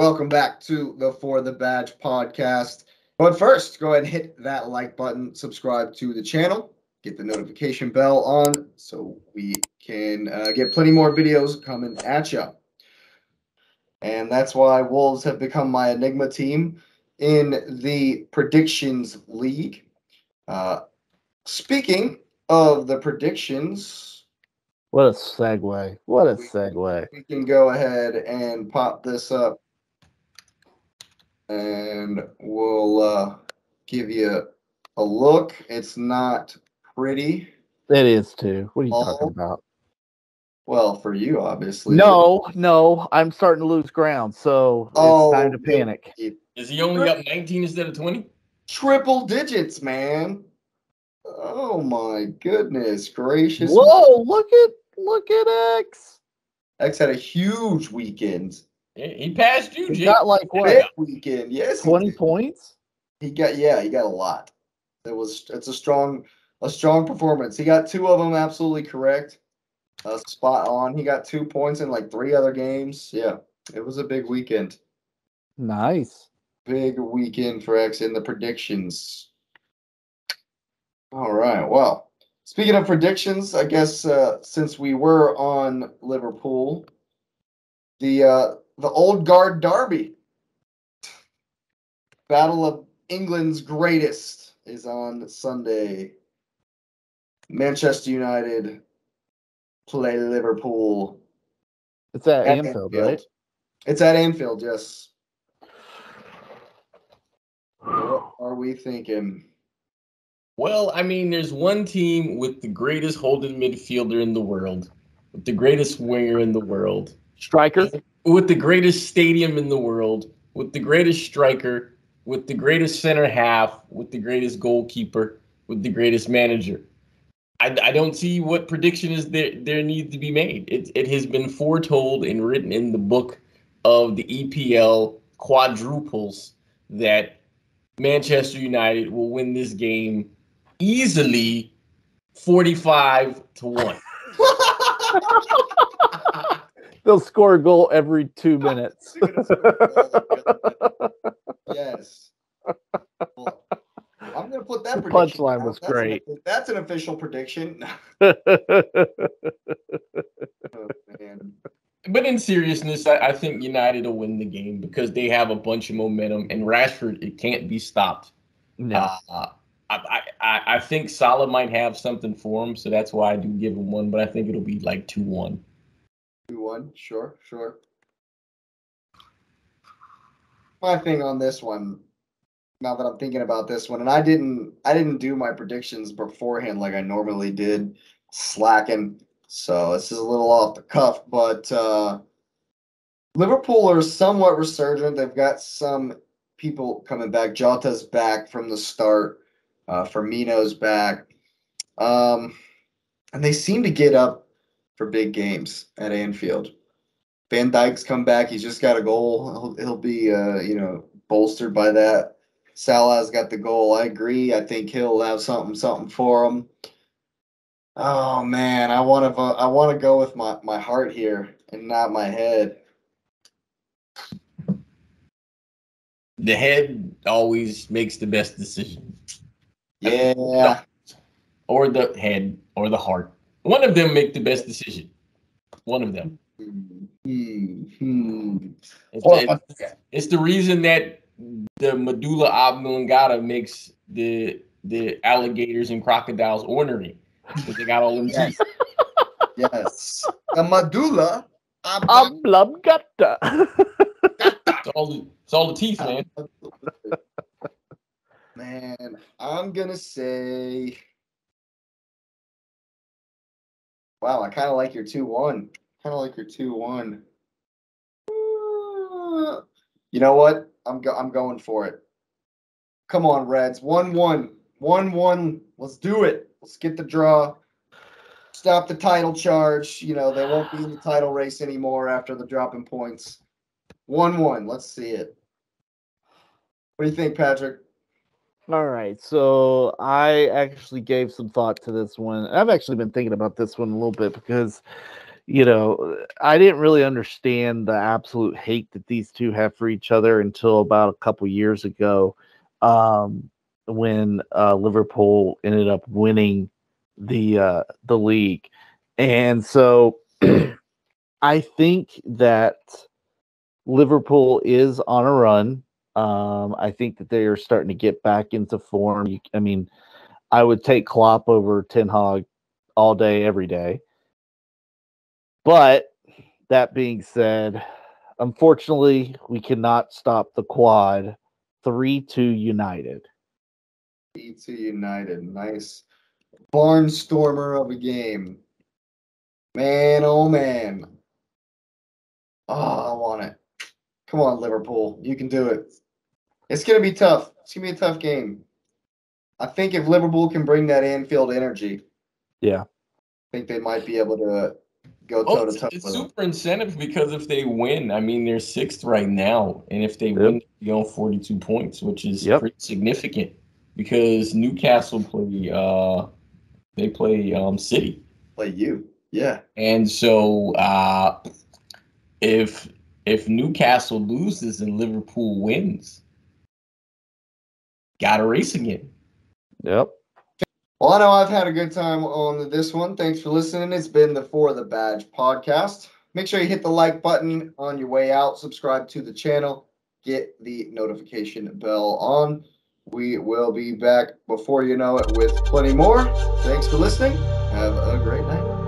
welcome back to the For the Badge podcast. But first, go ahead and hit that like button, subscribe to the channel, get the notification bell on so we can uh, get plenty more videos coming at you. And that's why Wolves have become my Enigma team in the Predictions League. Uh, speaking of the predictions, What a segue. What a segue. we can go ahead and pop this up and we'll uh, give you a look. It's not pretty. It is too. What are you Oh, talking about? Well, for you, obviously. No, no. I'm starting to lose ground, so it's Oh, time to panic. Is he only up 19 instead of 20? Triple digits, man. Oh my goodness gracious. Whoa! Look at look at X. X had a huge weekend. Yeah, he passed you, He Jake. got like what? Big weekend. Yes. Twenty did. points. He got yeah, he got a lot. It was it's a strong a strong performance. He got two of them absolutely correct. Uh, spot on. He got two points in like three other games. Yeah, it was a big weekend. Nice. Big weekend for X in the predictions. All right. Well, speaking of predictions, I guess uh, since we were on Liverpool, the uh, the old guard derby, battle of England's greatest, is on Sunday. Manchester United play Liverpool It's at at Anfield, right? It's at Anfield, yes. What are we thinking? Well, I mean, there's one team with the greatest holding midfielder in the world, with the greatest winger in the world, Striker. With the greatest stadium in the world, with the greatest striker, with the greatest center half, with the greatest goalkeeper, with the greatest manager. I, I don't see what prediction is there there needs to be made. It, it has been foretold and written in the book of the EPL quadruples that Manchester United will win this game easily 45 to 1. They'll score a goal every two minutes. yes. Well, I'm gonna put that prediction punchline was That's an- great. that's an official prediction. Oh, man. But in seriousness, I, I think United will win the game because they have a bunch of momentum and Rashford it can't be stopped. no. Uh, I, I I think Salah might have something for him, so that's why I do give him one. But I think it'll be like two one. One, sure, sure. My thing on this one, now that I'm thinking about this one, and I didn't, I didn't do my predictions beforehand like I normally did, slacking. So this is a little off the cuff, but uh, Liverpool are somewhat resurgent. They've got some people coming back. Jota's back from the start. Uh, Firmino's back, um, and they seem to get up for big games at Anfield. Van Dijk's come back. He's just got a goal. He'll, he'll be, uh, you know, bolstered by that. Salah's got the goal. I agree. I think he'll have something, something for him. Oh man, I want to, I want to go with my my heart here and not my head. The head always makes the best decision, Yeah, or the head, or the heart. One of them make the best decision. One of them. Hmm, hmm. It's, Well, it's- it's the reason that the medulla oblongata makes the the alligators and crocodiles ornery because they got all them Yes. teeth. yes. The medulla. oblongata. Oblongata. It's all the, it's all the teeth, man. Man, I'm gonna say. Wow, I kind of like your two one. Kind of like your two one. You know what? I'm go- I'm going for it. Come on, Reds. One one. One one. Let's do it. Let's get the draw. Stop the title charge. You know they won't be in the title race anymore after the drop in points. One one. Let's see it. What do you think, Patrick? All right, so I actually gave some thought to this one. I've actually been thinking about this one a little bit because you know, I didn't really understand the absolute hate that these two have for each other until about a couple years ago, um, when uh, Liverpool ended up winning the uh, the league, and so I think that Liverpool is on a run. Um, I think that they are starting to get back into form. You, I mean, I would take Klopp over Ten Hag all day, every day. But that being said, unfortunately, we cannot stop the quad. 3 2 United. 3 2 United. Nice barnstormer of a game. Man, oh man. Oh, I want it. Come on, Liverpool. You can do it. It's going to be tough. It's going to be a tough game. I think if Liverpool can bring that Anfield energy, yeah, I think they might be able to go Oh, toe to it's, toe it's super incentive because if they win, I mean they're sixth right now, and if they Yep. win, they own forty-two points, which is Yep. pretty significant. Because Newcastle play, uh, they play um, City, Play you. Yeah. and so uh, if if Newcastle loses and Liverpool wins, got to race again. Yep. Well, I know I've had a good time on this one. Thanks for listening. It's been the For the Badge podcast. Make sure you hit the like button on your way out, subscribe to the channel, get the notification bell on. We will be back before you know it with plenty more. Thanks for listening. Have a great night.